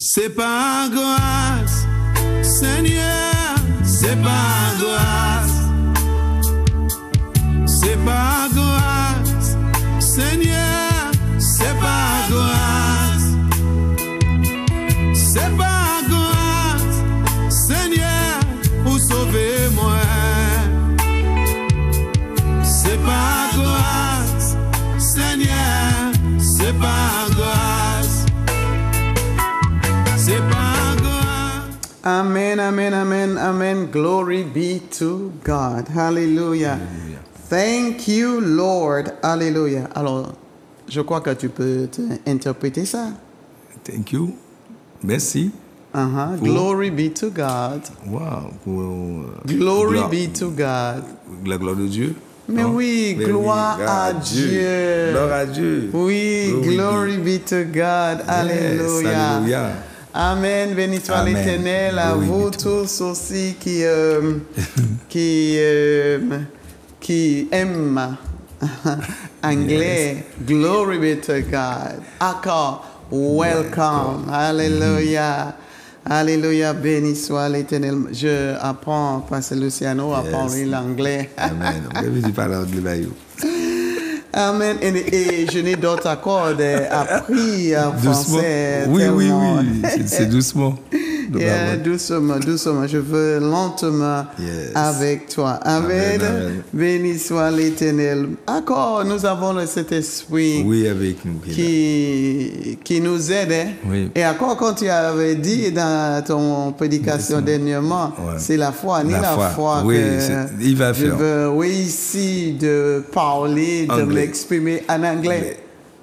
C'est pas grâce, Seigneur, Amen, amen, amen, amen. Glory be to God. Hallelujah. Thank you, Lord. Hallelujah. Alors, je crois que tu peux te- interpréter ça. Thank you. Merci. Uh-huh. Pour- Glory be to God. Wow. Pour, Glory be to God. La gloire de Dieu. Mais Non? oui, gloire à Dieu. Gloire à Dieu. Oui, glory be to God. Alléluia. alléluia. Amen. Béni soit l'Éternel. À vous tous aussi qui, euh, qui, euh, qui aiment anglais. Glory be to God. Encore. Welcome. Alléluia. Alléluia. Béni soit l'Éternel. Je apprends, Pasteur Luciano, Yes. parler l'anglais. Amen. Vous avez parler anglais. Amen. Et, et je n'ai d'autres accords appris en Doucement. français. Oui, oui, oui. C'est doucement. Yeah, doucement, doucement. Je veux lentement Yes. avec toi. Amen. Amen, amen. Béni soit l'Éternel. Encore, nous avons le Saint-Esprit Oui, avec nous. qui qui, nous aide. hein. Oui. Et encore, quand tu avais dit dans ton prédication dernièrement, Ouais. c'est la foi, ni la, La foi, foi. Oui, que il va je faire. veux, oui, ici, de parler, de m'exprimer en anglais.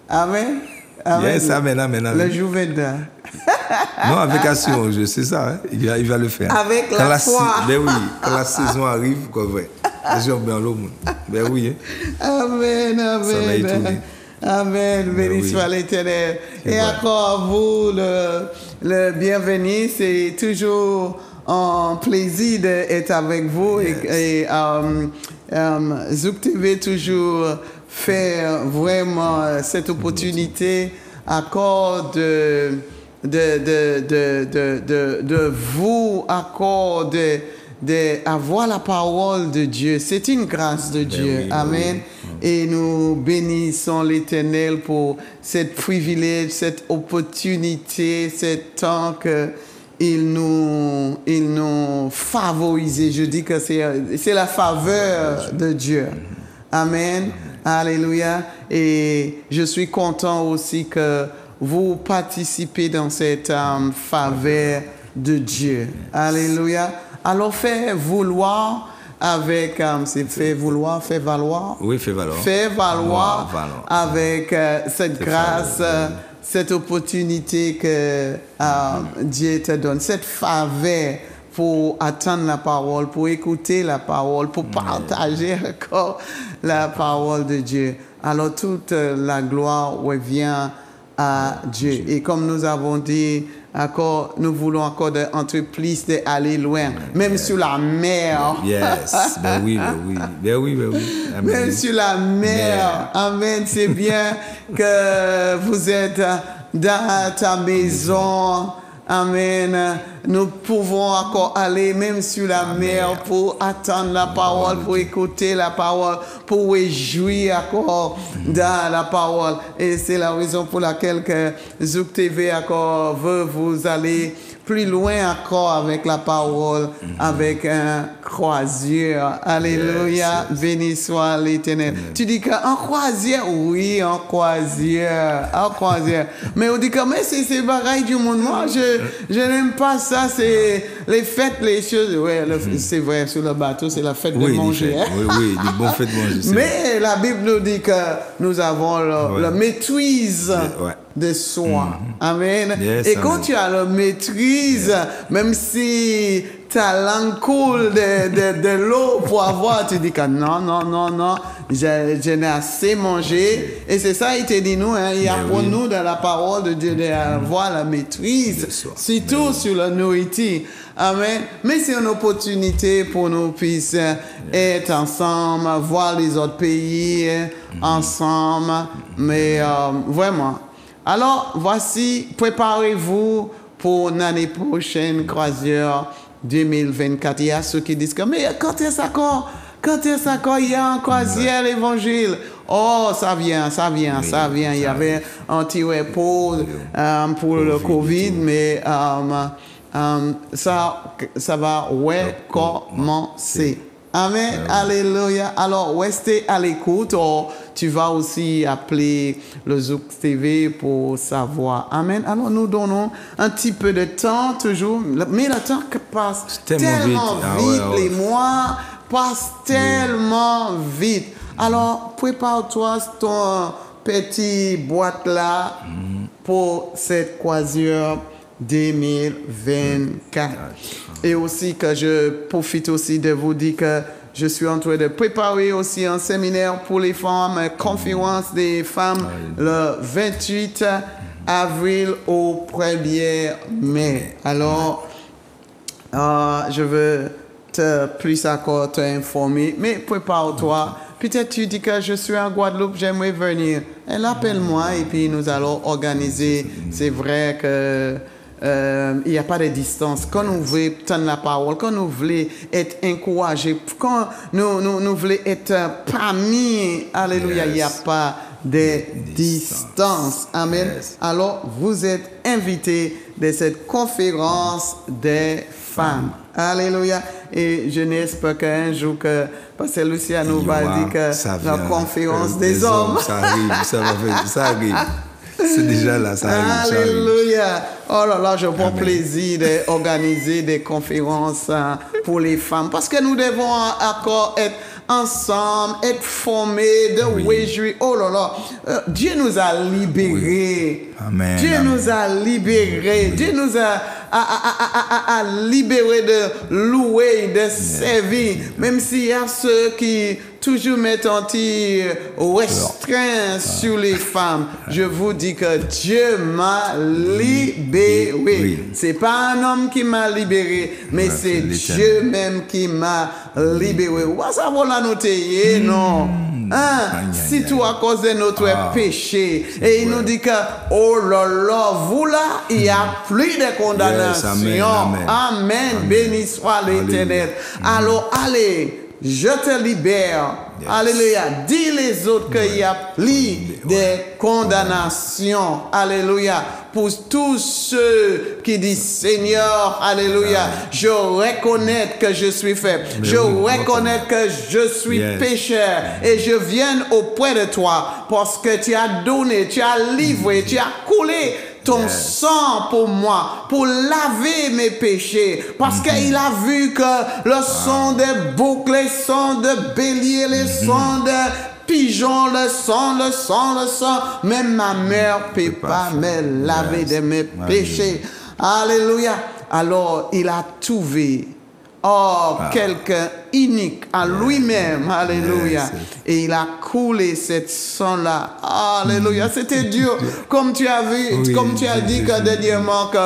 Amen. Amen. Yes, amen, amen, amen. Le. Non, avec Assion, je sais ça. hein. Il, va, il va le faire. Avec Quand la foi. Ben oui, quand la saison arrive, quoi, vrai. Les gens moun. Ben oui. hein. Amen, amen. tourner. Amen, béni oui. soit l'Éternel. Et encore vous, le, le bienvenu, c'est toujours un plaisir d'être avec vous. Et, et um, um, Zouk TV toujours fait vraiment cette opportunité encore de, de, de, de, de, de, vous, encore de, de avoir la parole de Dieu. C'est une grâce de Dieu. oui, ben Amen. oui. Et nous bénissons l'Éternel pour cette privilège, cette opportunité, ce temps que il nous, il nous favorise. Je dis que c'est, c'est la faveur de Dieu. Amen. Alléluia. Et je suis content aussi que vous participez dans cette euh, faveur de Dieu. Alléluia. Alors faites vouloir avec, euh, c'est fait vouloir, fait valoir. Oui, fais valoir. Fait valoir Valoir. avec euh, cette Fait grâce, euh, cette opportunité que euh, Dieu te donne, cette faveur pour attendre la parole, pour écouter la parole, pour partager encore la parole de Dieu. Alors toute euh, la gloire revient à Dieu. Et comme nous avons dit, encore, nous voulons encore de- entreprise d'aller loin, même sur la mer. Yes. Ben oui, ben oui. Ben oui, ben oui. Amen. Même sur la. Mer. Amen. C'est bien que vous êtes dans ta maison. Amen. Nous pouvons encore aller même sur la mer pour attendre la parole, pour écouter la parole, pour réjouir encore dans la parole. Et c'est la raison pour laquelle que Zouk TV encore veut vous aller plus loin encore avec la parole, avec un croisière. Alléluia. Béni soit l'éternel. Tu dis qu'en croisière, oui, en croisière, en croisière. mais on dit que mais c'est pareil du monde. Moi, je, je n'aime pas ça. C'est les fêtes, les choses. Ouais, le- c'est vrai, sur le bateau, c'est la fête Oui, de manger. hein. Oui, oui, des bons fêtes de manger. vrai. Mais la Bible nous dit que nous avons le, Ouais. la maîtrise Ouais. De soi. Amen. Yes, Et quand amen. tu as la maîtrise, même si ta langue coule de, de, de l'eau pour avoir, tu dis que non, non, non, non, je, je n'ai assez mangé. Et c'est ça, il te dit nous, hein, il y a Mais pour oui. nous dans la parole de Dieu d'avoir la maîtrise, surtout sur la nourriture. Amen. Mais c'est une opportunité pour nous puissions être ensemble, voir les autres pays hein, ensemble. Mais euh, vraiment. Alors, voici, préparez-vous pour l'année prochaine, croisière 2024. Il y a ceux qui disent que, mais quand est-ce encore Quand est-ce encore il y a un croisière l'évangile Oh, ça vient, ça vient, Oui, ça vient. Il y avait un petit repos euh, pour le Covid, Covid, mais euh, euh, ça, ça va recommencer. Amen. Alléluia. Alors, restez à l'écoute. ou tu vas aussi appeler le Zouk TV pour savoir. Amen. Alors, nous donnons un petit peu de temps toujours. Mais le temps que passe tellement, vite. vite. Ah ouais, ouais. Les mois passent tellement vite. Alors, prépare-toi ton petit boîte là pour cette croisière 2024. Et aussi que je profite aussi de vous dire que je suis en train de préparer aussi un séminaire pour les femmes, conférence des femmes le 28 avril au 1er mai. Alors, euh, je veux te plus encore t'informer, mais prépare-toi. Peut-être tu dis que je suis en Guadeloupe, j'aimerais venir. Elle appelle-moi et puis nous allons organiser. C'est vrai que euh, il n'y a pas de distance. Quand nous voulons tendre la parole, quand nous voulons être encouragés, quand nous, nous, nous voulons être parmi, alléluia, il n'y a pas de Distance. distance. Amen. Yes. Alors, vous êtes invités de cette conférence des femmes. Alléluia. Et je n'espère qu'un jour que Pasteur Lucia nous va dire que la conférence euh, des, hommes. Ça arrive, ça va venir, ça arrive. C'est déjà là, ça arrive. Alléluia. Oh là là, je prends Amen. plaisir d'organiser des conférences euh, pour les femmes parce que nous devons encore être ensemble, être formés, de Oui. réjouir. Oh là là, Euh, Dieu nous a libérés. Amen, Dieu amen. nous a libérés. Dieu nous a, a, a- a- a- a- a libérés de louer, de servir. Même s'il y a ceux qui toujours mettent un petit restreint sur les femmes, je vous dis que Dieu m'a libéré. Oui. C'est pas un homme qui m'a libéré, mais c'est. Dieu même qui m'a libéré. Ou ça va la noter, non? Hein? Si tout à cause de notre Ah. péché. Et il nous dit que, oh là là, vous là, il n'y a plus de condamnation. Yes, amen, amen. Amen. Béni soit l'éternel. Alors, allez, je te libère. Yes. Alléluia. Dis les autres qu'il n'y a plus de condamnation. Alléluia. Pour tous ceux qui disent Seigneur, Alléluia, je reconnais que je suis faible. Je reconnais que je suis Yes. pécheur et je viens auprès de toi parce que tu as donné, tu as livré, tu as coulé ton Yes. sang pour moi, pour laver mes péchés. Parce qu'il a vu que le sang de bouc, le sang de bélier, le sang de pigeon, le sang, le sang, le sang, même ma mère peut pas me laver Yes. de mes péchés. Alléluia. Alors, il a trouvé Oh, Ah. quelqu'un unique en lui-même. Alléluia. Et il a coulé cette sang-là. Alléluia. C'était dur. Comme tu as vu, Oui, comme tu as dit que dernièrement que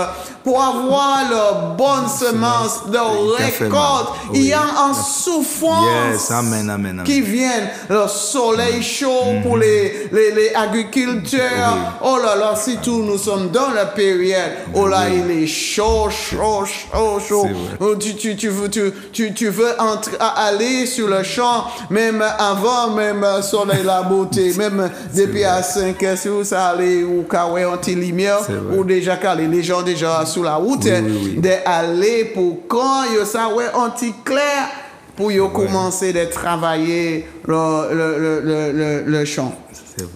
pour avoir la bonne semence de récolte, il y a en souffrance Yes, amen, amen, amen. qui viennent. Le soleil chaud pour les, les, les agriculteurs. Oui. Oh là là, si tout nous sommes dans la période, oh là, il est chaud, chaud, chaud, chaud. Tu, tu, tu veux, tu, tu, tu veux entrer, à- aller sur le champ, même avant, même soleil la beauté, même depuis à 5 heures, si vous allez ou kawé anti-lumière, ou déjà calé, les gens déjà sur la route, Oui, oui, oui. d'aller pour quand yo ça ouais anti-clair, pour yo commencer de travailler le, le, le, le, le, champ.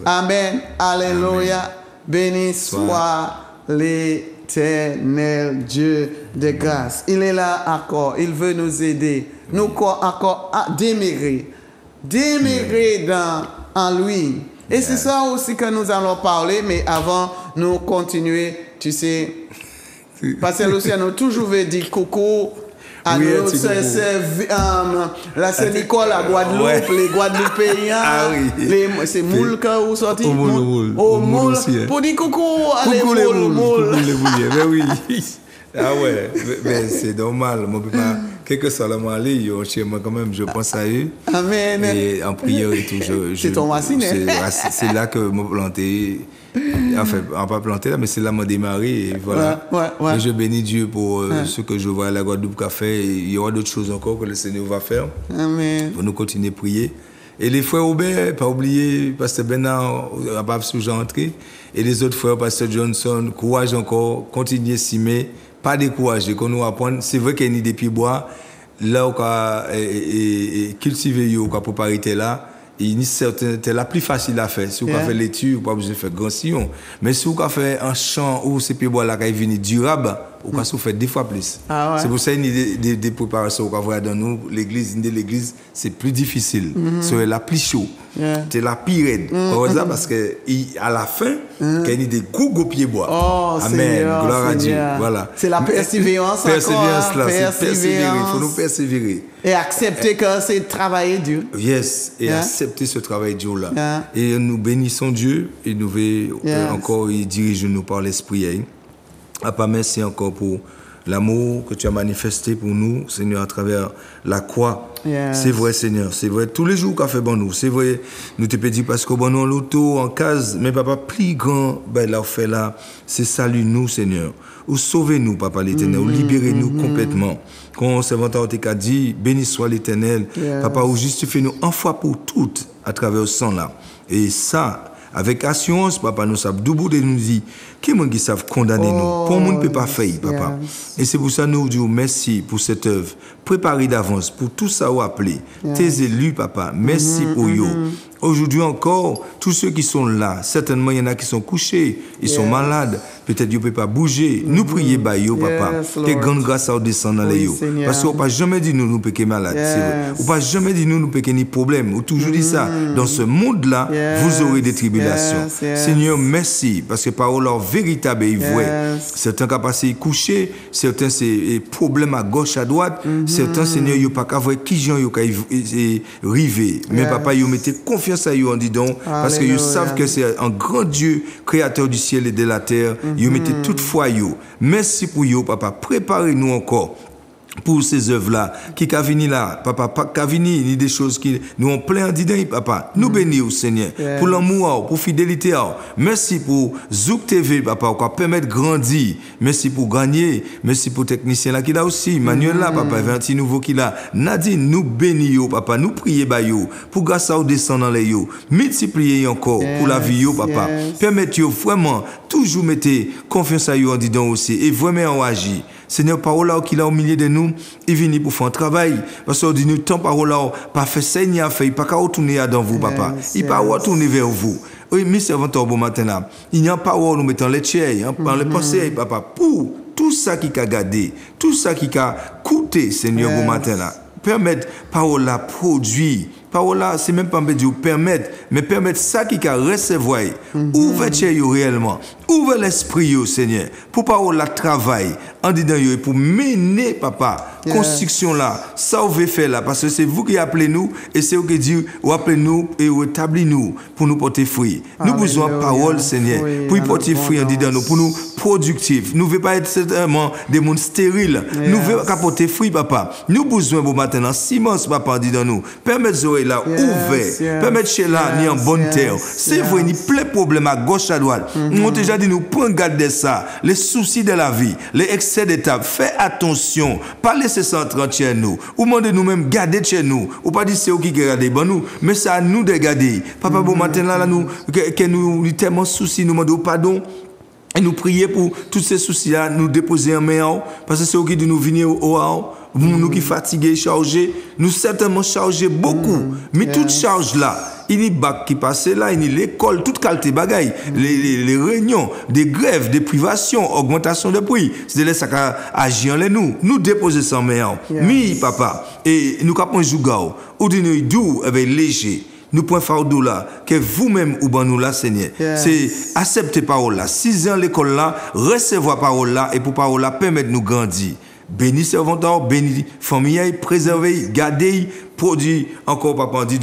Amen. Alléluia. Béni soit Soit. L'éternel Dieu de grâce. Il est là encore. Il veut nous aider. Nous co- encore à demeurer. Demeurer dans, en lui. Et c'est ça aussi que nous allons parler. Mais avant, nous continuer. Tu sais, parce que Lucien nous toujours veut dire coucou à Oui, nous, c'est, euh, là, c'est Nicole à Guadeloupe, Ouais. les Guadeloupéens, Ah oui. c'est moule que vous sortez? Au moule, au moule. Au moule moule. hein. Pour dire coucou, allez, Coucou les moule, moules, moule. coucou les mouliers, mais oui. Ah ouais, mais, c'est normal. Moi, peux pas, quel que soit le moment chez moi quand même, je pense à eux. Amen. Et en prière et tout, je, je- C'est ton racine, hein? c'est- C'est là que me planter Enfin, on pas planter là, mais c'est là m'a démarré et voilà. Ouais, ouais, ouais. Et je bénis Dieu pour euh, ce que je vois à la Guadeloupe qu'a fait. Il y aura d'autres choses encore que le Seigneur va faire Amen. pour nous continuer à prier. Et les frères Aubert, pas oublier, Pasteur Bernard, Abab Souja entré, et les autres frères, Pasteur Johnson, courage encore, continuez à s'aimer, pas décourager, qu'on nous apprenne. C'est vrai qu'il y a des pieds bois, là, on a cultiver, on a préparé là, c'est la plus facile à faire. Si vous Yeah. yeah. fait l'étude, vous pas besoin de faire grand sillon. Mais si vous fait un champ où ces pieds bois là, qui vous pouvez faire deux fois plus. Ah ouais. C'est pour ça a des, des, des préparations qu'on voit dans nous. L'église, une de l'église, c'est plus difficile. C'est la plus chaud. Yeah. Mm-hmm. C'est la raide. Pourquoi ça? Parce que à la fin, il y a des gros gros pieds bois. Oh, Amen. Seigneur, Gloire à Dieu. Voilà. C'est la persévérance encore, Persévérance hein, là, c'est persévérer. Il faut nous persévérer. Et accepter que c'est travailler dur. Yes, et Yeah. accepter ce travail Dieu là. Yeah. Et nous bénissons Dieu et nous veillons Yes. encore, il dirige nous par l'Esprit. Papa, merci encore pour l'amour que tu as manifesté pour nous, Seigneur, à travers la croix. Yes. C'est vrai, Seigneur, c'est vrai. Tous les jours qu'a fait bon nous, c'est vrai. Nous te pédis parce que bon nous en l'auto, en case, mais papa, plus grand, ben là, on fait là, c'est salut nous, Seigneur. Ou sauvez-nous, Papa l'éternel, ou libérez-nous complètement. Quand Servanteur t'a dit, béni soit l'éternel, Yes. Papa, ou justifiez-nous une fois pour toutes à travers le sang là. Et ça, avec assurance, papa, nous savons, d'où de nous dit, qui est qui savent condamner nous? Pour le monde ne peut pas faire, papa. yes. Et c'est pour ça que nous disons merci pour cette œuvre. Préparée d'avance pour tout ça ou appelé. Tes élus, papa, merci pour eux. Aujourd'hui encore, tous ceux qui sont là, certainement il y en a qui sont couchés, ils sont malades, peut-être ils ne peuvent pas bouger. Nous prions, bah, yo, papa, Yes, que grande grâce à vous descendre dans Oui, les. Seigneur. Parce qu'on ne peut jamais dire nous, nous péquer malades. Yes. On pas jamais dit nous, nous péquer ni problème. Ou toujours dit ça. Dans ce monde-là, vous aurez des tribulations. Seigneur, merci. Parce que parole est véritable et vraie. Certains qui passé coucher, certains c'est problème à gauche, à droite. Mm-hmm. Certains, Seigneur, ils pas qu'à qui gens ils river. Mais papa, ils mettez confiance à eux en disant, parce que Alléluia. savent que c'est un grand Dieu, créateur du ciel et de la terre. Ils mettez Mm-hmm. toutefois eux. Merci pour eux, papa. Préparez-nous encore pour ces œuvres-là, qui qu'a venu là, papa, pas qu'a venu, ni des choses qui nous ont plein dedans, papa. Nous bénissons, Seigneur, pour l'amour, pour fidélité. Merci pour Zouk TV, papa, qui permettre de grandir. Merci pour gagner. Merci pour technicien là qui là aussi. Manuel là, papa, il y a un petit nouveau qui là. Nadine, nous bénissons, papa. Nous prions, bah, yo, pour grâce à vous descendre dans les yo. Multipliez encore pour la vie, yo, papa. yes. Permettez vraiment, toujours mettez confiance à vous en disant aussi. Et vraiment en agir. Seigneur, parole là qui est au milieu de nous, il vient pour faire un travail. Parce qu'on dit nous, tant parole là, pas fait Seigneur, fait, il pas qu'à retourner dans vous, papa. Il pas retourner vers vous. Oui, mes servants, bon matin là. Il n'y a pas où nous mettons les hein, dans les pensées, papa, pour tout ça qui a gardé, tout ça qui a coûté, Seigneur, bon matin là. Permettre parole là produire. Parole là, c'est même pas me dire permettre, mais permettre ça qui a recevoir. Ouvre yo réellement? Ouvre l'esprit Seigneur? Pour parole là travail. En disant yo, et pour mener, papa, construction là, ça vous veut faire là, parce que c'est vous qui appelez nous, et c'est vous qui dites, vous appelez nous et vous établissez nous pour nous porter fruit. Nous Alléluia. besoin de parole, Seigneur, pour y porter fruit en disant nous, pour nous productifs. Nous ne voulons pas être certainement des mondes stériles. Nous Yes. voulons porter fruit, papa. Nous besoin pour maintenant, Simons, papa, en disant nous, permettre Zoé là, Yes, ouvert, yes, permettre chez là, ni en bonne terre. C'est vrai, ni plein de problèmes à gauche, à droite. On a déjà dit, nous prenons garde de ça. Les soucis de la vie, les excès d'étape. Fais attention. Pas laisser ça entrer chez nous. Ou demandez nous-mêmes, garder chez nous. Ou pas dire c'est eux qui regardent, bon nous. Mais c'est à nous de garder. Papa, bon matin là, là, nous, que, que nous, nous tellement soucis, nous demandons pardon. Et nous prier pour tous ces soucis-là, nous déposer en main, parce que c'est eux qui nous venir au haut, nous, nous qui fatigués, chargés, nous certainement chargés beaucoup. Mais toute charge là, il y a bac qui passe là, il y a l'école, toute qualité bagaille, les, les, les réunions, des grèves, des privations, augmentation de prix. C'est là ça en les nous. Nous déposer en main. Mi, papa, et nous capons jouer, ou. Dit nous doux, avec léger nous point fardeau là que vous-même ou ben nous là Seigneur. Yes. c'est accepter parole là. Six ans l'école là recevoir parole là et pour parole là permettre nous grandir. Béni servanteur béni famille préserver garder produit encore, papa, dit,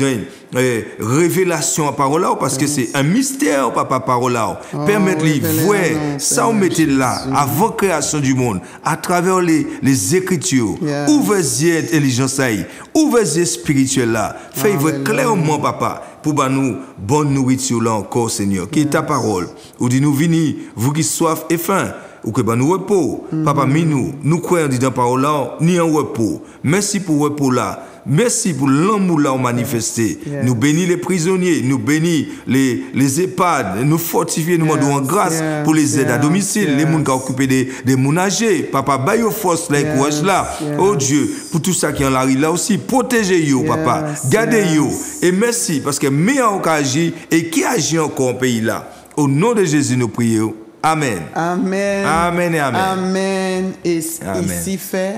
eh, révélation à parole là, parce que c'est un mystère, papa, parole là. Permettre-lui, révélez-nous, voir, Seigneur ça, on mettait là, avant création du monde, à travers les, les écritures, Yes. ouvre les intelligence là, ouvre les yeux spirituels là, fais voir clairement, papa, pour bah nous, bonne nourriture là encore, Seigneur, qui est ta parole? Ou dit nous venir, vous qui soif et faim, ou que bah nous repos. Papa, mis nous, nous croyons dans parole là, ni en repos. Merci pour repos là. Merci pour l'amour là manifesté. Nous bénis les prisonniers, nous bénis les, les EHPAD, nous fortifier, nous demandons en grâce pour les aides à domicile, les gens qui ont occupé des, des ménagers. Papa, baille force là, courage là. Oh Dieu, pour tout ça qui est en la rue là aussi, protégez yo, papa. Yes, Gardez yo. yes. Et merci parce que meilleur qui agit et qui agit encore en pays là. Au nom de Jésus, nous prions. Amen. Amen. Amen et amen. Amen. Et Amen. ici fait.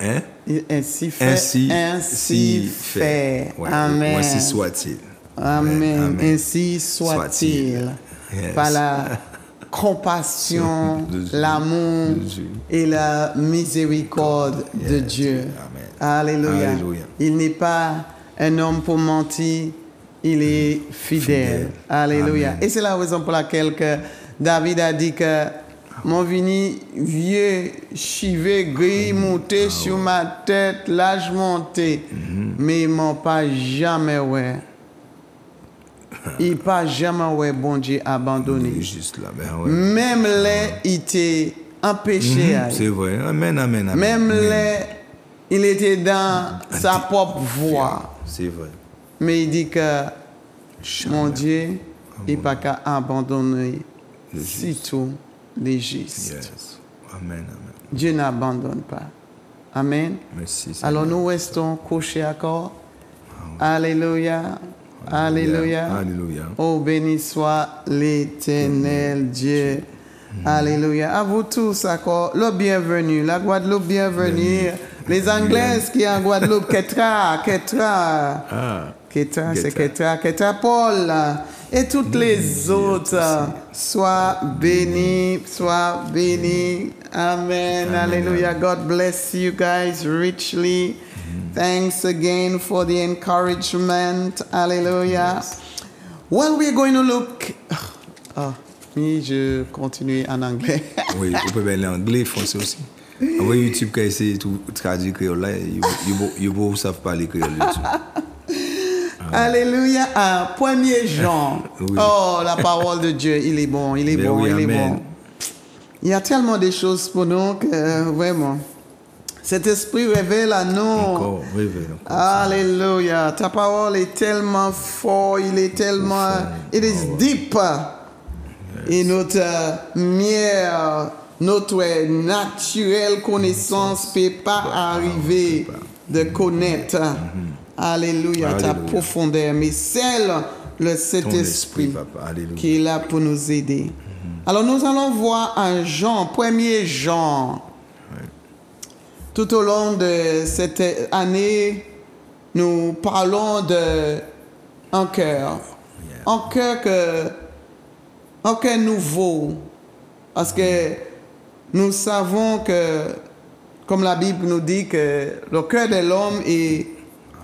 Hein? Ainsi fait. Ainsi, ainsi fait. Ouais, Amen. Ainsi soit-il. Amen. Ainsi soit-il. Yes. Par la compassion, l'amour et la miséricorde de. Dieu. Amen. Alléluia. Alléluia. Il n'est pas un homme pour mentir, il est fidèle. Fidèle. Alléluia. Amen. Et c'est la raison pour laquelle que David a dit que mon vini vieux, chivé, gris, monté sur ma tête, l'âge monté, mais ils m'ont pas jamais ouais. Il pas jamais ouais bon Dieu abandonné. Il Juste là, ben ouais. Même les il était empêché. à- C'est vrai. Amen, amen, amen. Même les il était dans sa propre voie. C'est vrai. Mais il dit que mon. Dieu n'est pas qu'à abandonner surtout les justes. Yes. Amen, amen. Dieu n'abandonne pas. Amen. Merci. Alors nous restons couchés encore. Alléluia. Alléluia. Alléluia. Oh, béni soit l'éternel Dieu. Alléluia. À vous tous, encore, le bienvenu. La Guadeloupe, bienvenue. Les Anglaises qui en Guadeloupe, Ketra, Ketra. Ah. Ketra, c'est. Ketra, Ketra Paul. Et toutes les autres, soient bénis, soient bénis. Amen. Alléluia. God bless you guys richly. Thanks again for the encouragement. Hallelujah. Well, we're going to look. Ah, oui, je continue en anglais. Oui, vous pouvez aller en anglais, français aussi. Envoyez YouTube qui a essayé de traduire créole là, ils ne savent parler créole YouTube. Alléluia. Ah, premier Jean. Oui. Oh, la parole de Dieu, il est bon, il est bon, oui, il est bon. Il y a tellement de choses pour nous que euh, vraiment, cet esprit révèle à nous. Encore, révèle encore. Alléluia. Ta parole est tellement fort, il est tellement. It is deep. Et notre mière, notre naturelle connaissance ne peut pas arriver de connaître. Alléluia, ta profondeur. Mais celle, le Saint-Esprit, qui est là pour nous aider. Alors nous allons voir un Jean, premier Jean. Tout au long de cette année, nous parlons de un cœur. Un cœur que un cœur nouveau. Parce que nous savons que, comme la Bible nous dit, que le cœur de l'homme est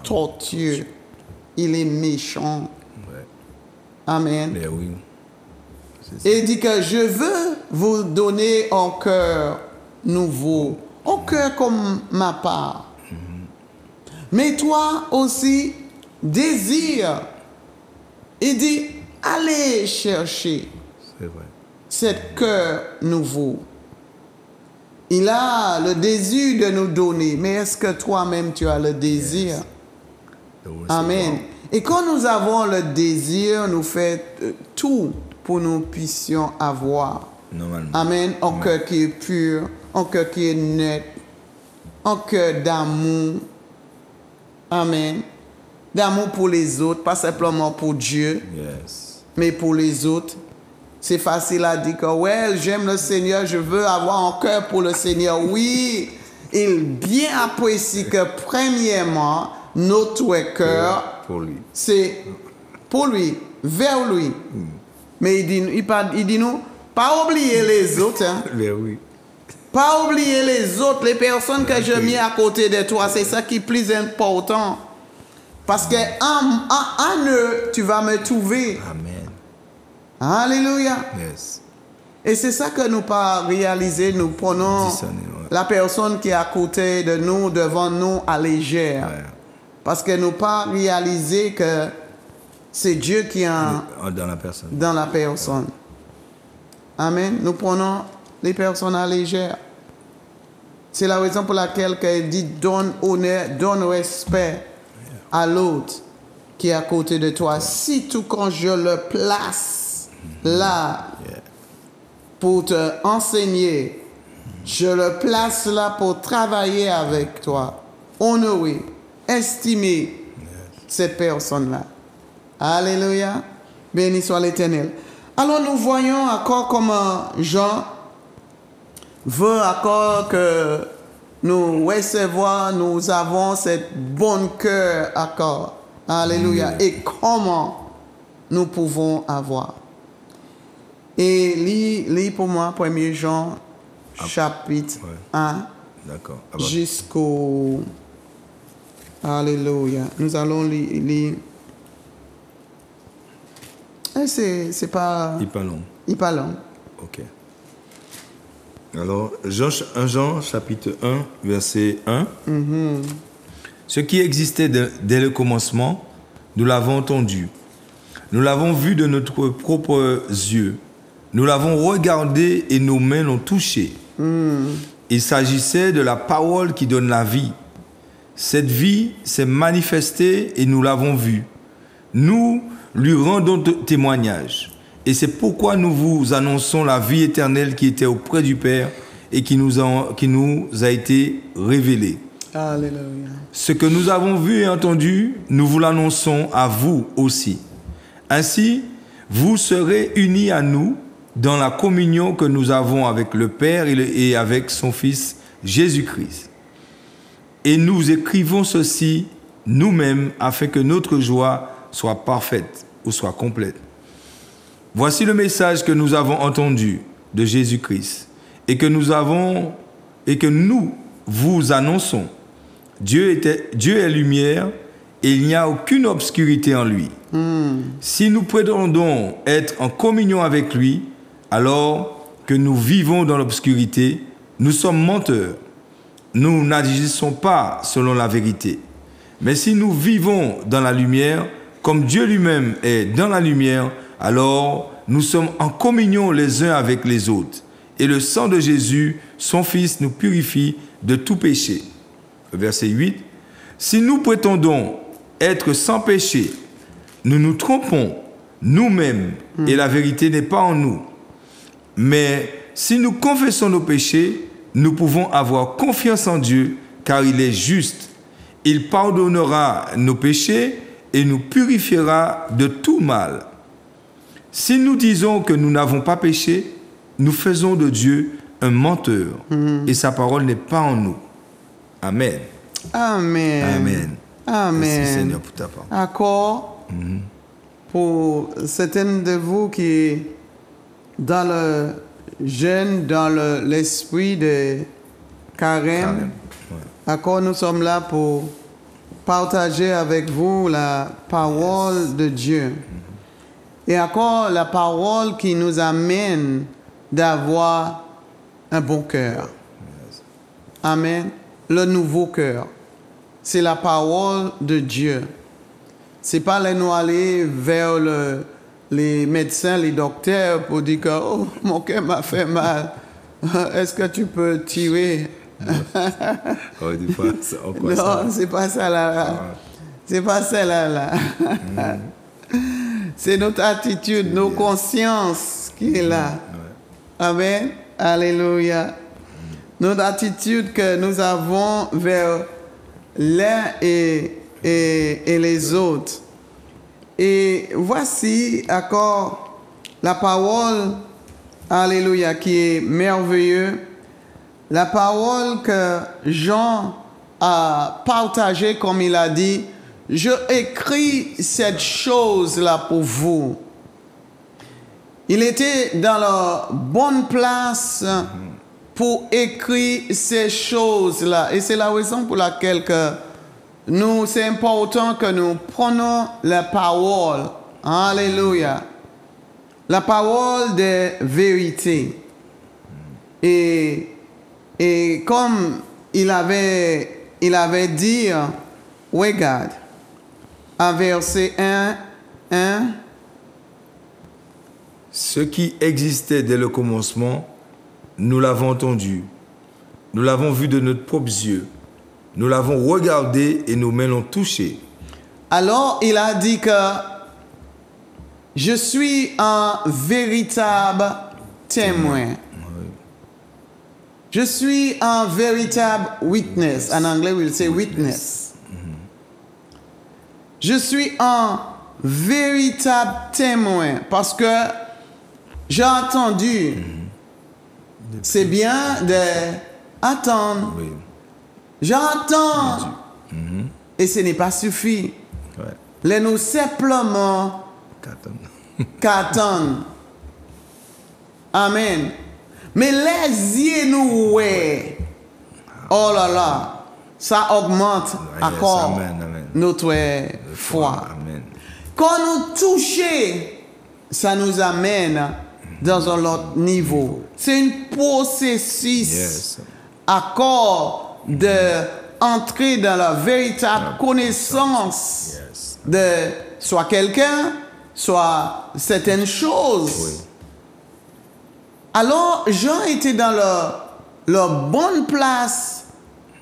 tortueux. Il est méchant. Ouais. Amen. Mais oui. Et il dit que je veux vous donner un cœur nouveau, un cœur comme ma part. Mais toi aussi, désire. Il dit, allez chercher vrai. cet cœur nouveau. Il a le désir de nous donner, mais est-ce que toi-même tu as le désir? Amen. Et quand nous avons le désir, nous faisons euh, tout pour nous puissions avoir. Amen. Un cœur qui est pur, un cœur qui est net, un cœur d'amour. Amen. D'amour pour les autres, pas simplement pour Dieu, Yes. mais pour les autres. C'est facile à dire que, ouais, j'aime le Seigneur, je veux avoir un cœur pour le Seigneur. Oui, il bien apprécie que, premièrement, notre cœur Pour lui. c'est pour lui, vers lui. Mais il dit, il, pas- il dit nous, pas oublier les autres, hein. Oui. pas oublier les autres, les personnes que je mets à côté de toi, c'est ça qui est plus important. Parce que en, en- en eux, tu vas me trouver. Amen. Alléluia. Yes. Et c'est ça que nous pas réaliser. Nous prenons la personne qui est à côté de nous, devant nous, à légère. Ouais. Parce que nous pas réaliser que c'est Dieu qui est Dans la personne. dans la personne. Amen. Nous prenons les personnes à légère. C'est la raison pour laquelle il dit donne honneur, donne respect à l'autre qui est à côté de toi. Si tout quand je le place là pour te enseigner, je le place là pour travailler avec toi, honorer, estimer cette personne-là. Alléluia. Béni soit l'Éternel. Alors nous voyons encore comment Jean veut encore que nous recevoir, nous avons cette bonne cœur encore. Alléluia. Et comment nous pouvons avoir. Et lis, lis pour moi 1er Jean chapitre ouais. 1 D'accord. Ah jusqu'au... Alléluia. Nous allons lire... Eh, c'est, pas... Il pas long. Il pas long. Ok. Alors, Jean, 1 Jean, chapitre 1, verset 1. Ce qui existait de- dès le commencement, nous l'avons entendu. Nous l'avons vu de notre propres yeux. Nous l'avons regardé et nos mains l'ont touché. Il s'agissait de la parole qui donne la vie. Cette vie s'est manifestée et nous l'avons vue. Nous lui rendons témoignage. Et c'est pourquoi nous vous annonçons la vie éternelle qui était auprès du Père et qui nous a, qui nous a été révélée. Alléluia. Ce que nous avons vu et entendu, nous vous l'annonçons à vous aussi. Ainsi, vous serez unis à nous dans la communion que nous avons avec le Père et avec son Fils Jésus-Christ. Et nous écrivons ceci nous-mêmes afin que notre joie soit parfaite ou soit complète. Voici le message que nous avons entendu de Jésus-Christ et que nous avons et que nous vous annonçons. Dieu, était, Dieu est lumière et il n'y a aucune obscurité en lui. Si nous prétendons être en communion avec lui, alors que nous vivons dans l'obscurité, nous sommes menteurs. Nous n'agissons pas selon la vérité. Mais si nous vivons dans la lumière, comme Dieu lui-même est dans la lumière, alors nous sommes en communion les uns avec les autres. Et le sang de Jésus, son Fils, nous purifie de tout péché. Verset 8. Si nous prétendons être sans péché, nous nous trompons nous-mêmes et la vérité n'est pas en nous. Mais si nous confessons nos péchés, nous pouvons avoir confiance en Dieu car il est juste. Il pardonnera nos péchés et nous purifiera de tout mal. Si nous disons que nous n'avons pas péché, nous faisons de Dieu un menteur et sa parole n'est pas en nous. Amen. Amen. Amen. Amen. Merci Seigneur pour ta parole. Accord pour certains de vous qui, dans le jeûne, dans le- l'esprit de carême, Carême, accord, nous sommes là pour partager avec vous la parole de Dieu. Et encore la parole qui nous amène d'avoir un bon cœur. Amen. Le nouveau cœur. C'est la parole de Dieu. C'est pas les nous aller vers le- les médecins, les docteurs pour dire que oh, mon cœur m'a fait mal. Est-ce que tu peux tirer? Des fois, c'est encore Non, ça. c'est pas ça là. là. C'est pas ça là. là. c'est notre attitude, nos consciences qui est là. Amen. Alléluia. Notre attitude que nous avons vers l'un et, et, et les autres. Et voici encore la parole, Alléluia, qui est merveilleuse. La parole que Jean a partagée, comme il a dit, je écris cette chose-là pour vous. Il était dans la bonne place pour écrire ces choses-là. Et c'est la raison pour laquelle que nous, c'est important que nous prenons la parole. Alléluia. La parole de vérité. Et, comme il avait, il avait dit, regarde, à verset 1, 1, Ce qui existait dès le commencement, nous l'avons entendu. Nous l'avons vu de notre propre yeux. Nous l'avons regardé et nos mains l'ont touché. Alors il a dit que je suis un véritable témoin. Je suis un véritable witness. En anglais, we'll say witness. Je suis un véritable témoin parce que j'ai entendu. C'est bien de attendre. Oui. J'entends. Et ce n'est pas suffi. Ouais. Les nous simplement Qu'attendre. Amen. Mais les yeux nous ouais. Oh là là. Ça augmente Yes, encore amen, amen. notre foi. Amen. Quand nous touchons, ça nous amène dans un autre niveau. C'est un processus Yes. accord de entrer dans la véritable connaissance Yes. de soit quelqu'un, soit certaines choses. Alors, Jean était dans leur bonne place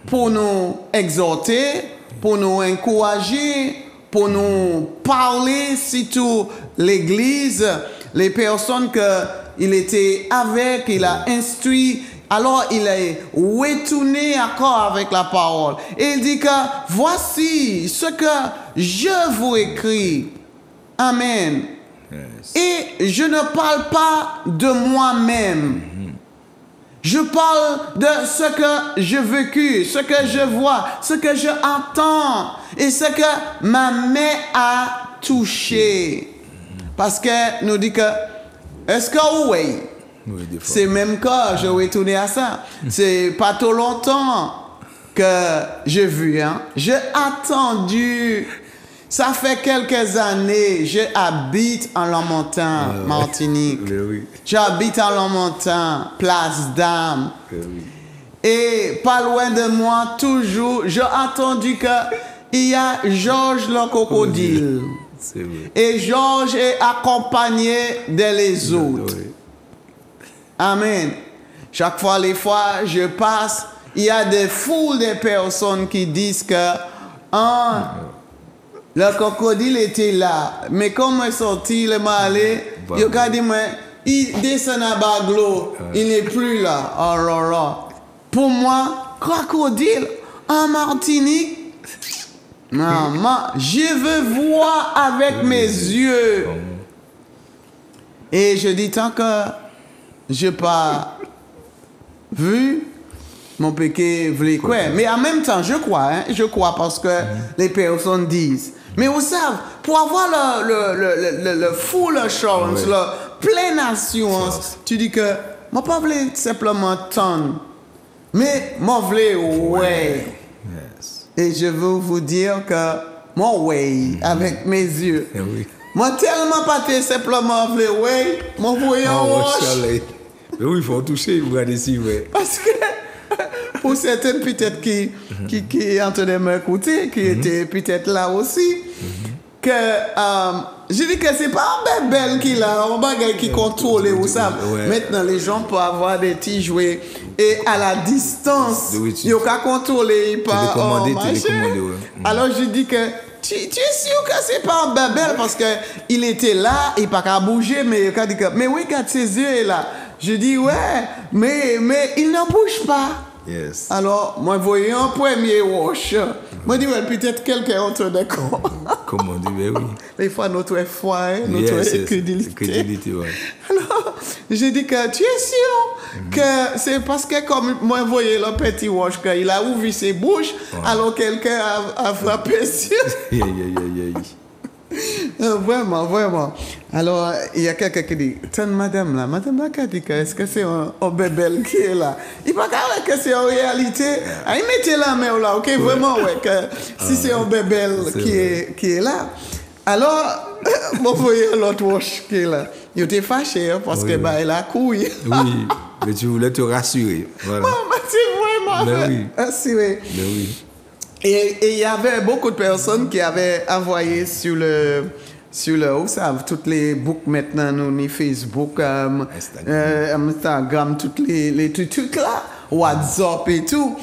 pour nous exhorter, pour nous encourager, pour nous parler, surtout l'Église, les personnes qu'il était avec, il a instruit. Alors, il est retourné accord avec la parole. Et il dit que voici ce que je vous écris. Amen. Yes. Et je ne parle pas de moi-même. Je parle de ce que j'ai vécu, ce que je vois, ce que je entends et ce que ma main a touché. Parce que nous dit que, est-ce que oui, Oui, des c'est même quand je vais tourner à ça. C'est pas trop longtemps que j'ai vu. Hein. J'ai attendu. Ça fait quelques années. J'habite en Lamontin, Martinique. Oui, oui. J'habite en Lamontin, place d'âme. Oui, oui. Et pas loin de moi, toujours, j'ai entendu que il y a Georges le crocodile. Et Georges est accompagné de les autres. Amen. Chaque fois, les fois, je passe, il y a des foules de personnes qui disent que ah, le crocodile était là. Mais comme il est sorti, il est allé, il a dit, mais il descend à Baglo, il n'est plus là. Oh là. Pour moi, crocodile en Martinique, maman, je veux voir avec mes yeux. Et je dis, tant que je n'ai pas vu, mon péché voulait quoi. Mais en même temps, je crois, hein, je crois parce que les personnes disent. Mais vous savez, pour avoir le, le, le, le, full assurance, la pleine assurance, tu dis que, moi pas voulu simplement tendre, mais moi voulais ouais. Yes. Et je veux vous dire que, moi ouais, avec mes yeux. Eh oui. Moi tellement pas simplement voulu ouais, moi voyais en Oh, oui, il faut toucher, vous regardez si, ouais. Parce que pour certaines peut-être qui, qui, qui entendaient m'écouter, qui étaient peut-être là aussi, que euh, je dis que c'est pas un belle qu'il a, un bagage qui contrôle, savez. Ouais. Maintenant, les gens peuvent avoir des petits jouets et à la distance, tu- ils ont qu'à contrôler pas ouais. Mhm. Alors je dis que tu, tu es sûr que c'est pas un bébé parce que il était là, il pas qu'à bouger, mais il a dit que mais oui, regarde ses yeux là. Je dis ouais, mais mais il ne bouge pas. Yes. Alors moi voyais un premier wash. Moi dis ouais, peut-être quelqu'un entre d'accord. Comme on dit, mais oui. Des fois notre foi, hein, notre Yes, yes. crédulité. Ouais. Alors, j'ai dit que tu es sûr que c'est parce que comme moi voyais le petit wash qu'il a ouvert ses bouches, alors quelqu'un a, a frappé sur. Aïe, aïe. Euh, Vraiment, vraiment. Alors, il y a quelqu'un qui dit, tiens, madame là, madame là, qui a dit que est-ce que c'est un, un bébé qui est là? Il va pas que c'est en réalité. Ah, il mettait la main là, ok, vraiment, ouais, que si c'est un bébé c'est qui vrai. est, qui est là. Alors, vous voyez l'autre roche qui est là. Il était fâché hein, parce Oui, que bah, il a couille. Oui, mais tu voulais te rassurer. Voilà. Oh, mais c'est vraiment Ben oui. Et il y avait beaucoup de personnes qui avaient envoyé sur le, sur le, vous savez, toutes les books maintenant, nous, ni Facebook, euh, Instagram. euh, Instagram, toutes les, les trucs, là, WhatsApp et tout.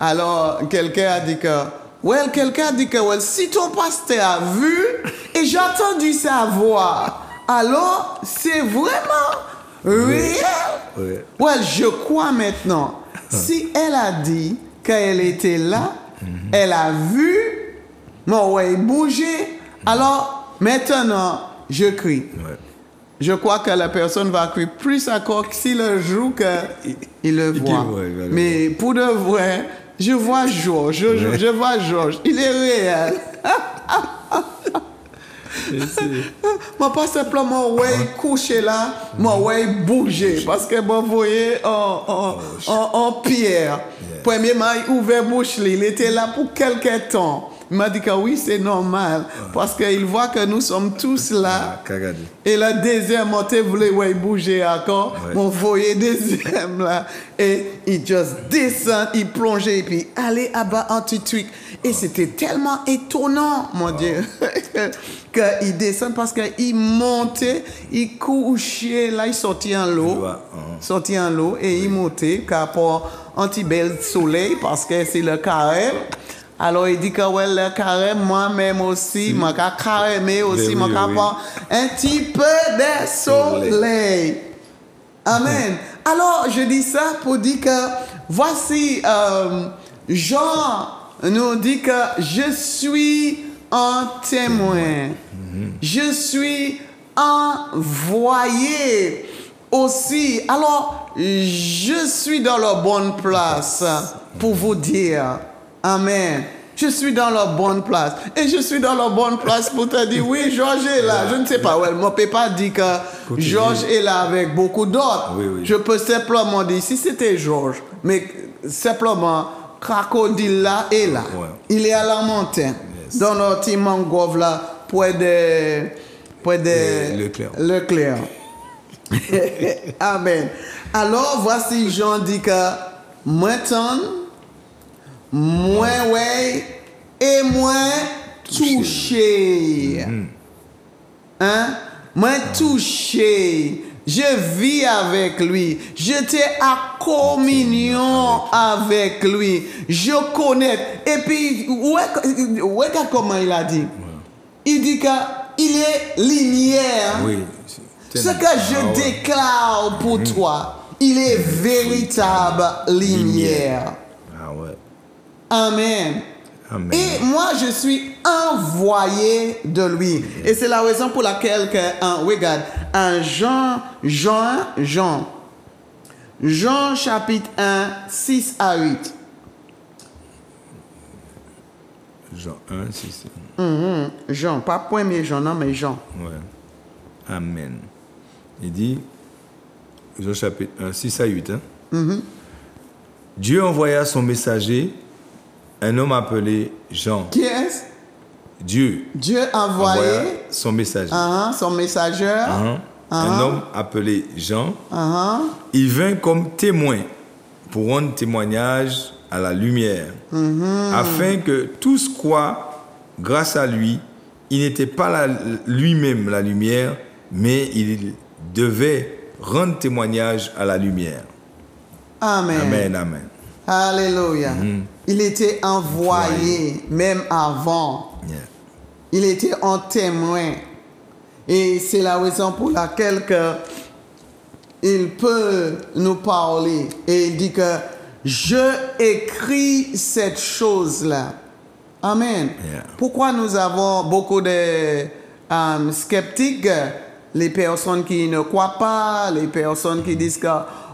Alors, quelqu'un a dit que, well, quelqu'un a dit que, well, si ton pasteur a vu, et j'ai entendu sa voix, alors, c'est vraiment réel. Oui. Ouais, je crois maintenant. Si elle a dit qu'elle était là, elle a vu, mon ouais bouger, alors maintenant, je crie. Ouais. Je crois que la personne va crier plus encore que si le jour qu'il il le voit. il Mais pour de vrai, je vois Georges, je, je- Ouais. je vois Georges, il est réel. Et c'est- Moi, pas simplement, ouais, couché là, moi, ouais, bouger. Parce que, bon, vous voyez, en, en, en, en pierre, premièrement, il ouvert bouche, il était là pour quelque temps. Il m'a dit que oui, c'est normal. Parce qu'il voit que nous sommes tous là. Ah. Et le deuxième monté voulait ouais, bouger encore. Mon voyait deuxième là. Et il just descend, il plongeait et puis allez à bas un petit truc. Et c'était tellement étonnant, mon Dieu, qu'il descend parce qu'il montait, il couchait, là il sortait en l'eau. Ouais, hein. Sortait en l'eau et il montait car pour un petit bel soleil parce que c'est le carême. Alors il dit que ouais, le carême, moi-même aussi, moi qu'à carêmer aussi, oui, moi qu'à oui. prendre un petit peu de soleil. Amen. Alors, je dis ça pour dire que voici, euh, Jean nous dit que je suis un témoin. Je suis envoyé aussi. Alors, je suis dans la bonne place pour vous dire, Amen. Je suis dans la bonne place. Et je suis dans la bonne place pour te dire, oui, Georges est là. Je ne sais pas, ouais, mon peut pas dire que. Georges est là avec beaucoup d'autres. Oui, oui. Je peux simplement dire, si c'était Georges, mais simplement, Crocodile là est là. Ouais. Il est à la montagne. Yes. Dans notre petit mangrove là, près de. Près de. Leclerc. Leclerc. Amen. Alors, voici Jean dit que maintenant, moins ouais et moins touché. Hein? Moins touché. Je vis avec lui. J'étais à communion avec lui. Je connais. Et puis, ouais, comment il a dit? Il dit qu'il est lumière. Oui. Ce que je Ah déclare pour toi, il est véritable lumière. Ah ouais. Amen. Amen. Et moi, je suis envoyé de lui. Et c'est la raison pour laquelle, que, hein, regarde, Jean, Jean, Jean, Jean chapitre 1, 6 à 8. Jean 1, 6. Mhm. Jean, pas premier Jean, non, mais Jean. Ouais. Amen. Il dit, Jean chapitre 1, 6 à 8. hein. Dieu envoya son messager, un homme appelé Jean. Qui est Dieu Dieu a envoyé envoya son messager. hein, son messageur. Hein. Un homme appelé Jean. Il vint comme témoin pour rendre témoignage à la lumière, afin que tous croient grâce à lui. Il n'était pas lui-même la lumière, mais il devait rendre témoignage à la lumière. Amen. Amen, amen. Alléluia. Il était envoyé même avant. Yeah. Il était en témoin. Et c'est la raison pour laquelle que il peut nous parler. Et il dit que je écris cette chose-là. Amen. Yeah. Pourquoi nous avons beaucoup de euh, sceptiques, les personnes qui ne croient pas, les personnes qui disent que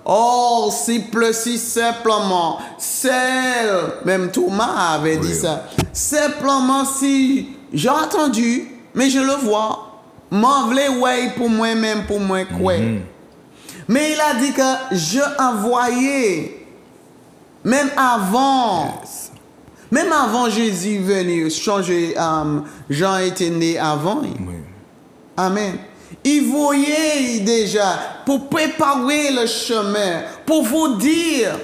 oh, si pleut si simplement, celle, même Thomas avait dit ça, simplement si j'ai entendu, mais je le vois, m'en ouais pour moi-même, pour moi quoi. Mais il a dit que je envoyais, même avant, même avant Jésus venir, changer, euh, Jean était né avant. Oui. Amen. Il voyait déjà pour préparer le chemin, pour vous dire.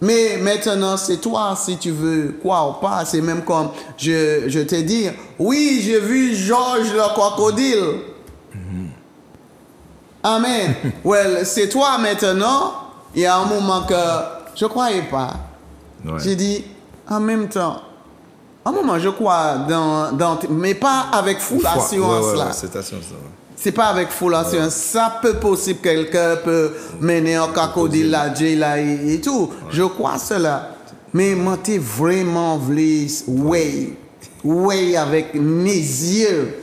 Mais maintenant, c'est toi si tu veux croire ou pas. C'est même comme je, je te dis, oui, j'ai vu Georges le crocodile. Amen. well, c'est toi maintenant. Il y a un moment que je ne croyais pas. Ouais. J'ai dit, en même temps, un moment, je crois dans, dans mais pas avec Foi- assurance ouais, ouais, là. C'est pas avec assurance. Ça peut possible quelqu'un peut mener un crocodile là, là et, tout. Je crois cela. Mais moi, t'es vraiment voulu, ouais, ouais, avec mes yeux,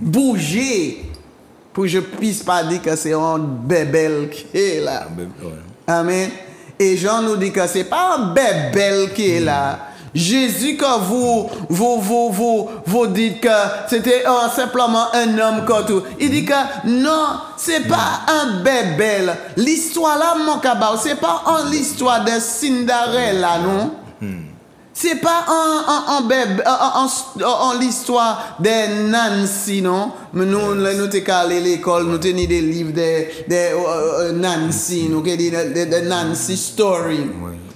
bouger, pour que je puisse pas dire que c'est un bébé qui est là. Amen. Et Jean nous dit que c'est pas un bébé qui est là. Jésus, que vous, vous, vous, vous, vous dites que c'était simplement un homme comme tout. Il dit que non, c'est pas un bébé. L'histoire là, mon cabal, c'est pas en l'histoire de Cinderella, non? C'est pas en, en, en, bébé- en, l'histoire de Nancy, non? Mais nous, là, nous t'es calé l'école, nous tenons des livres de, de euh, euh, Nancy, nous dit de, de- de Nancy Story.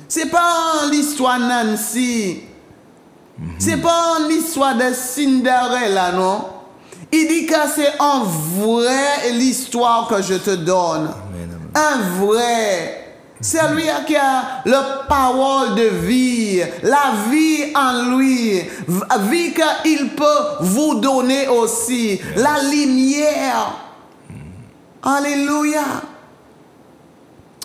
C'est pas l'histoire Nancy. C'est pas l'histoire de Cinderella, non? Il dit que c'est en vrai l'histoire que je te donne. Amen, amen. Un vrai. C'est lui qui a la parole de vie, la vie en lui, vie qu'il peut vous donner aussi, la lumière. Alléluia.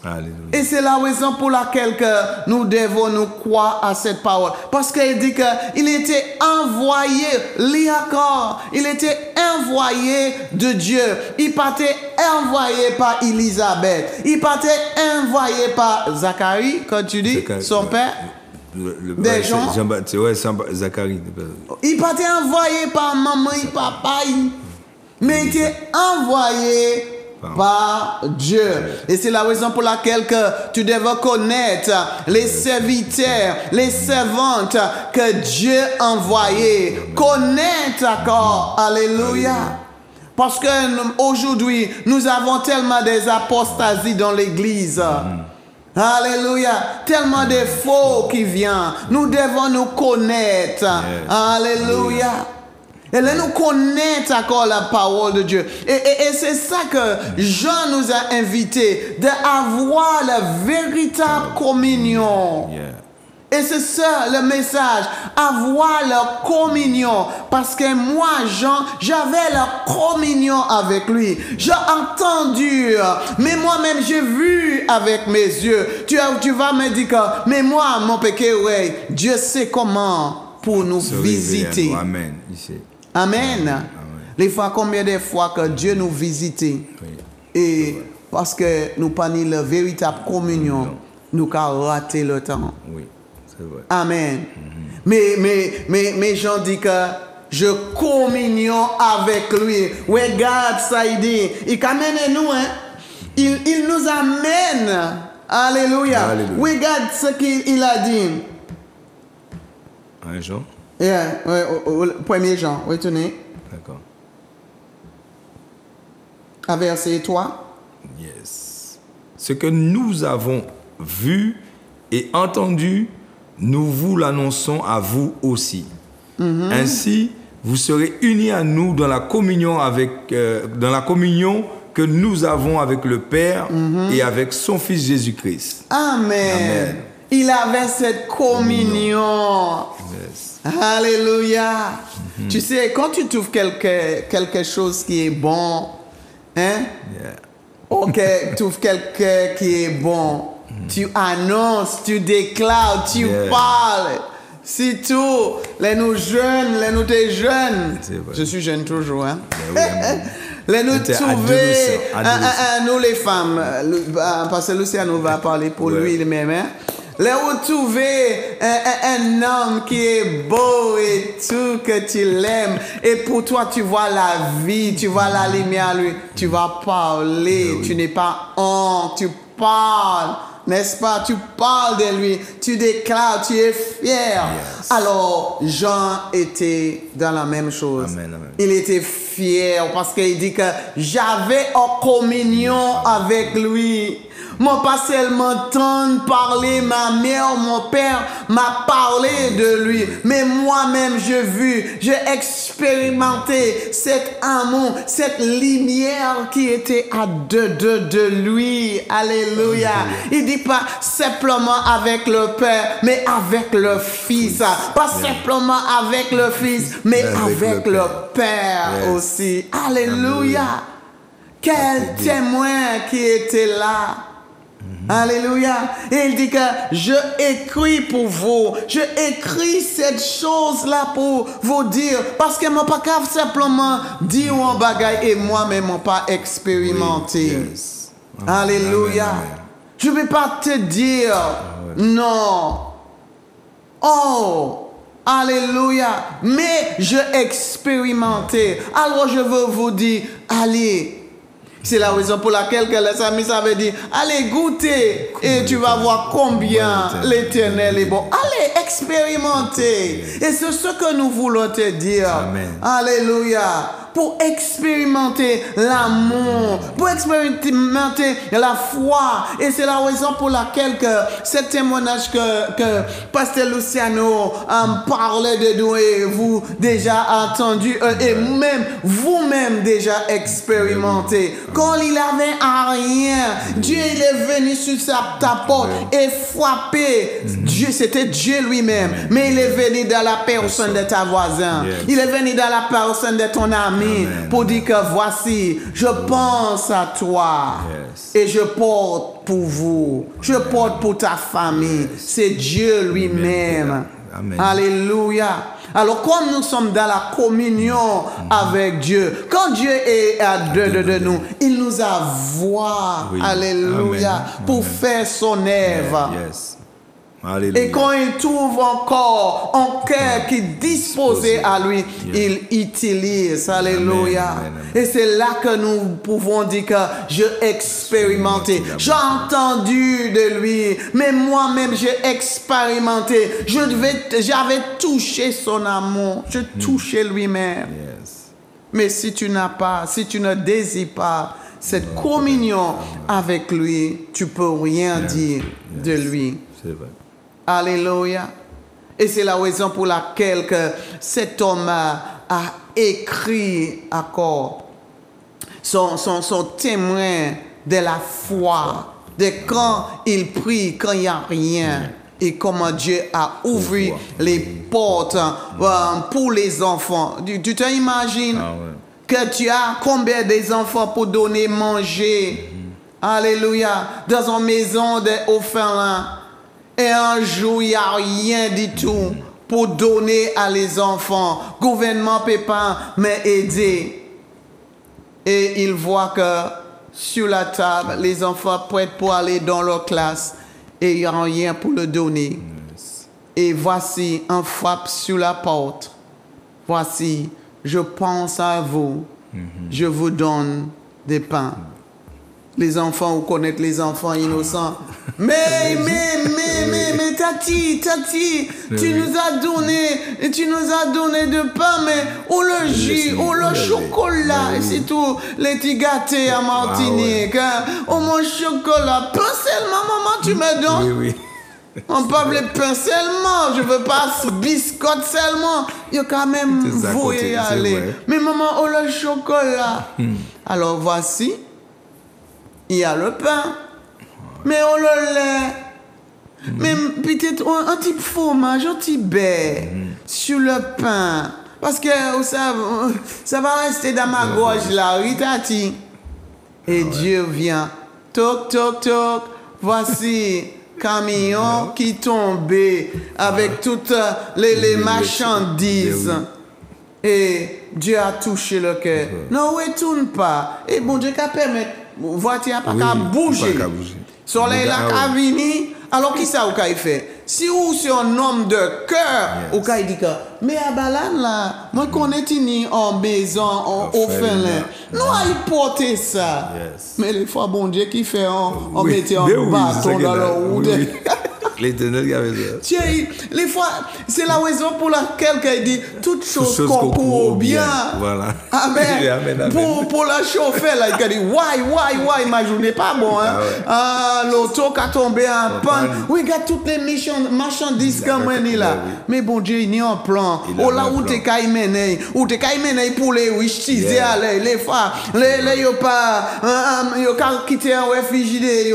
Alléluia. Et c'est la raison pour laquelle que nous devons nous croire à cette parole. Parce qu'il dit qu'il était envoyé, encore, il était envoyé de Dieu. Il partait envoyé par Élisabeth. Il partait envoyé par Zacharie, quand tu dis, Zacharie, son ouais. père? Le- le- Des ouais, gens- Jean-Baptiste, ouais, Zacharie. Il partait envoyé par maman et papa. Mais il était envoyé par Dieu. Et c'est la raison pour laquelle que tu devais connaître les serviteurs, les servantes que Dieu envoyait. Connaître encore. Alléluia. Parce que aujourd'hui, nous avons tellement des apostasies dans l'église. Alléluia. Tellement de faux qui viennent. Nous devons nous connaître. Alléluia. Et là, nous connaître encore la parole de Dieu. Et, et- et c'est ça que Jean nous a invités, d'avoir la véritable communion. Et c'est ça le message, avoir la communion. Parce que moi, Jean, j'avais la communion avec lui. J'ai entendu, mais moi-même, j'ai vu avec mes yeux. Tu, as- tu vas me dire que, mais moi, mon péché, ouais, Dieu sait comment pour nous visiter. Amen. Ici. Amen. Les fois, combien de fois que Dieu nous Oui. et parce que nous pas ni la véritable communion, nous avons raté le temps. Oui, c'est vrai. Amen. Mais, mais, mais, mais j'en dis que je communion avec lui. Regarde ça, il dit. Il amène nous, hein. Il, il nous amène. Alléluia. Alléluia. Regarde ce qu'il il a dit. Un Jean? Yeah, ouais, au- au- premier Jean, retournez D'accord. à verset 3. Yes. Ce que nous avons vu et entendu, nous vous l'annonçons à vous aussi. Ainsi, vous serez unis à nous dans la communion avec, euh, dans la communion que nous avons avec le Père et avec son Fils Jésus-Christ. Amen. Amen. Il avait cette communion. Yes. Alléluia. Tu sais, quand tu trouves quelque, quelque chose qui est bon, hein, Yeah. ok, tu trouves quelqu'un qui est bon, tu annonces, tu déclares, tu Yeah. parles. C'est tout. Les nous jeunes, les nous t'es jeunes. Je suis jeune toujours, hein? Oui. Les nous trouver, adolescent. hein, hein, nous les femmes, parce que Luciano va parler pour Ouais. lui Les retrouver un, un- un homme qui est beau et tout, que tu l'aimes. Et pour toi, tu vois la vie, tu vois la lumière, lui. Tu vas parler. Tu n'es pas honte, tu parles. N'est-ce pas? Tu parles de lui. Tu déclares, tu es fier. Alors, Jean était dans la même chose. Amen, amen. Il était fier parce qu'il dit que j'avais en communion avec lui. Moi, pas seulement entendre parler, ma mère, mon père m'a parlé de lui, mais moi-même, j'ai vu, j'ai expérimenté cet amour, cette lumière qui était à deux de, de lui. Alléluia. Il dit pas simplement avec le Père, mais avec le Fils. Pas simplement avec le Fils, mais Avec avec, le le Père. Père Yes. aussi. Alléluia. Quel témoin qui était là. Alléluia. Et il dit que je écris pour vous. Je écris cette chose-là pour vous dire. Parce que moi, pas simplement dire un bagage et moi-même, moi, pas expérimenté. Yes. Alléluia. Amen, amen. Je ne vais pas te dire non. Oh, Alléluia. Mais je expérimenté. Alors je veux vous dire, allez. C'est la raison pour laquelle que les amis avaient dit, allez goûter et tu vas voir combien l'éternel est bon. Allez expérimenter. Et c'est ce que nous voulons te dire. Amen. Alléluia. Pour expérimenter l'amour, pour expérimenter la foi. Et c'est la raison pour laquelle que ce témoignage que, que Pasteur Luciano euh, parlait de nous et vous déjà entendu euh, et même vous-même déjà expérimenté. Quand il avait à rien, Dieu il est venu sur sa, ta porte et frappé. Dieu, c'était Dieu lui-même. Mais il est venu dans la personne de ta voisin. Yes. Il est venu dans la personne de ton ami Amen. pour dire que voici, je pense à toi Yes. et je porte pour vous. Je porte pour ta famille. C'est Dieu lui-même. Amen. Alléluia. Alors, comme nous sommes dans la communion avec Dieu, quand Dieu est à deux de, de nous, il nous a voix. Oui. Alléluia. Amen. Pour faire son œuvre. Yes. Alléluia. Et quand il trouve encore un cœur qui est disposé à lui, il utilise. Alléluia. Amen, amen. Et c'est là que nous pouvons dire que je expérimenté. J'ai entendu de lui, mais moi-même j'ai expérimenté. Je devais, j'avais touché son amour. Je touchais lui-même. Yes. Mais si tu n'as pas, si tu ne désires pas cette communion avec lui, tu peux rien dire de lui. C'est vrai. Alléluia. Et c'est la raison pour laquelle que cet homme a, a écrit encore son, son, son témoin de la foi, de quand il prie, quand il n'y a rien. Et comment Dieu a ouvert les portes euh, pour les enfants. Tu tu t'imagines Ah ouais. que tu as combien des enfants pour donner manger? Alléluia. Dans une maison d'orphelins. Et un jour, il n'y a rien du tout pour donner à les enfants. Gouvernement peut pas m'aider. Et il voit que sur la table, les enfants prêtent pour aller dans leur classe et il n'y a rien pour le donner. Et voici un frappe sur la porte. Voici, je pense à vous. Je vous donne des pains. Les enfants, vous connaissez les enfants innocents. Mais, mais, mais, Tati, Tati, tu Oui. nous as donné, tu nous as donné de pain, mais où le jus, où le chocolat, Oui. et c'est tout, les petits gâtés à Martinique, hein. Oh mon chocolat, pain seulement, maman, tu me donnes. Oui, oui. On parle de pain seulement, je veux pas biscotte seulement. Il y a quand même c'est aller. vrai. Mais maman, oh le chocolat. Alors voici, il y a le pain, mais oh le lait. Mais peut-être un, petit fromage, un petit beurre sur le pain. Parce que ça, ça va rester dans ma gorge là, oui, tati. Et Dieu vient. Toc, toc, toc. Voici camion qui tombait avec toutes les, les marchandises. Et Dieu a touché le cœur. Non, retourne pas. Et bon Dieu qu'a permis, voiture n'a pas qu'à pas bouger. qu'à bouger. Soleil là Ah qu'a oui. Alors, qui ça, y fait? Si ou c'est un homme de cœur, Yes. ou ka y dit que, mais à Balan, là, moi, connais ni en maison, en orphelin. Nous, y porter ça. Mais les fois, bon Dieu, qui fait, on, on mettait un bâton dans qu'elle a. leur route. L'éternel qui avait ça. Les fois, c'est la raison pour laquelle qu'il dit toutes choses concourent bien. Voilà. Amen. Pour, pour la chauffer, là, il a dit, why, why, why, ma journée pas bon, hein. Ah. Ah, l'auto qui a tombé en panne. Oui, regarde toutes les marchandises Il comme est là. Mais bon Dieu, il y a un plan. Il a Oh là où t'es mener, où t'es mener pour les riches, les, les femmes, les, les, yo pas, yo qu'à quitter un réfugié,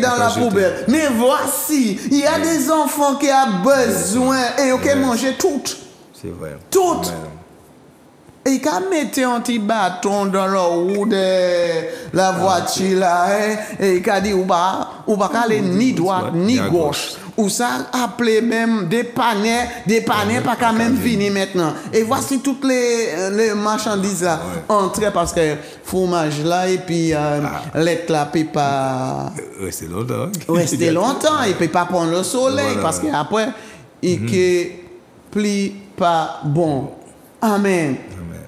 dans la poubelle. Mais voici, il y a des enfants qui ont besoin et qui manger toutes. C'est vrai. Toutes. Et il a mis un petit bâton dans le roue de la voiture là, hein, et il a dit, ou pas, ou pas aller ni droite, ni gauche. Ou ça appelé même des panais, des panais pas quand même venir maintenant. Et voici toutes les, les marchandises là, entrées parce que fromage là, et puis euh, lait là, puis pas Restez longtemps. rester longtemps, il peut pas prendre le soleil parce qu'après, il ne plie pas bon. Amen.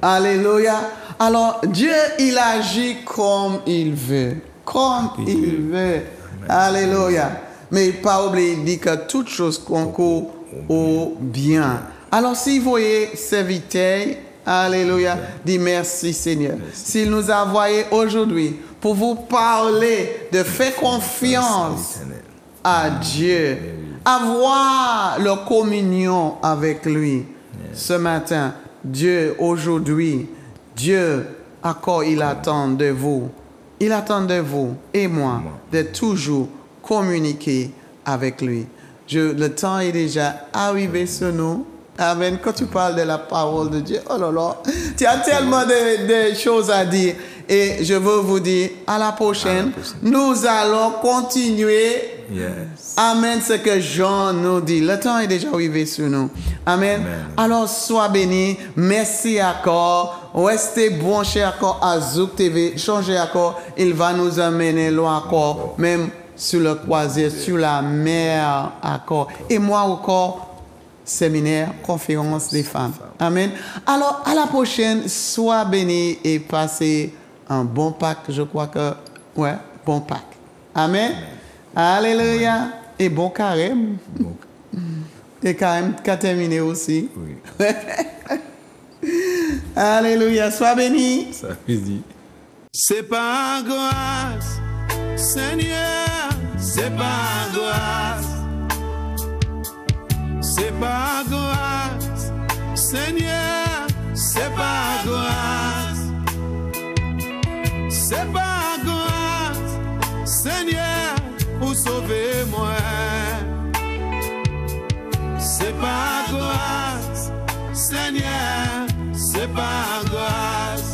Alléluia. Alors, Dieu, il agit comme il veut. Comme il veut. Alléluia. Mais pas oublier, il dit que toute chose concourt au bien. Alors, si vous voyez serviteur, Alléluia, dit merci Seigneur. S'il nous a envoyé aujourd'hui pour vous parler de faire confiance à Dieu, avoir leur communion avec lui. Ce matin, Dieu, aujourd'hui, Dieu, à quoi il attend de vous? Il attend de vous et moi de toujours communiquer avec lui. Je, le temps est déjà arrivé sur nous. Amen. Quand tu parles de la parole de Dieu, oh là là, tu as tellement de, de choses à dire. Et je veux vous dire, à la prochaine, nous allons continuer Yes. Amen, ce que Jean nous dit. Le temps est déjà arrivé sur nous. Amen. Amen. Alors, sois béni. Merci encore. Restez branchés encore à Zouk TV. Changez encore. Il va nous amener loin encore. Même sur le croisière, sur la mer encore. Et moi encore, séminaire, conférence des femmes. Amen. Alors, à la prochaine, sois béni et passez un bon Pâques. Je crois que, ouais, bon Pâques. Amen. Alléluia. Et bon carême. Et carême qu'a terminé aussi. Oui. Alléluia. Sois béni. Ça veut dire. C'est pas angoisse, Seigneur, c'est pas angoisse. C'est pas angoisse, Seigneur, c'est pas angoisse. C'est pas angoisse, Seigneur, pour sauver moi. C'est pas angoisse, Seigneur, c'est pas angoisse.